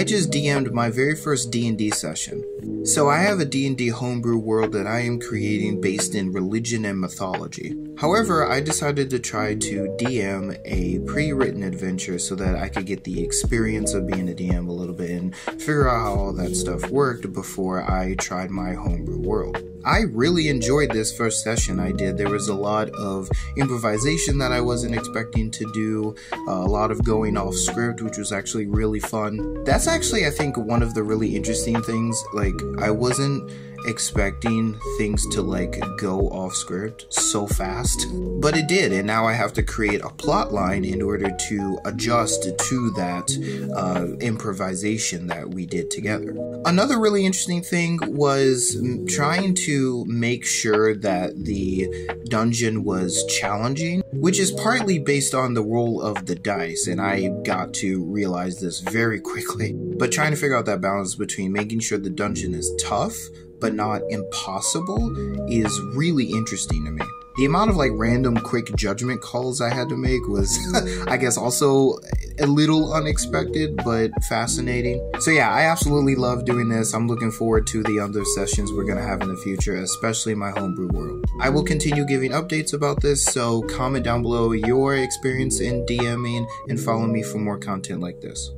I just DM'd my very first D&D session. So I have a D&D homebrew world that I am creating based in religion and mythology. However, I decided to try to DM a pre-written adventure so that I could get the experience of being a DM a little bit and figure out how all that stuff worked before I tried my homebrew world. I really enjoyed this first session I did. There was a lot of improvisation that I wasn't expecting to do, uh, a lot of going off script, which was actually really fun. That's actually, I think, one of the really interesting things. Like, I wasn't expecting things to like go off script so fast, but it did, and now I have to create a plot line in order to adjust to that uh, improvisation that we did together. Another really interesting thing was trying to make sure that the dungeon was challenging, which is partly based on the roll of the dice, and I got to realize this very quickly. But trying to figure out that balance between making sure the dungeon is tough but not impossible is really interesting to me. The amount of like random quick judgment calls I had to make was, I guess, also a little unexpected but fascinating. So, yeah, I absolutely love doing this. I'm looking forward to the other sessions we're to have in the future, especially my homebrew world. I will continue giving updates about this, so comment down below your experience in DMing and follow me for more content like this.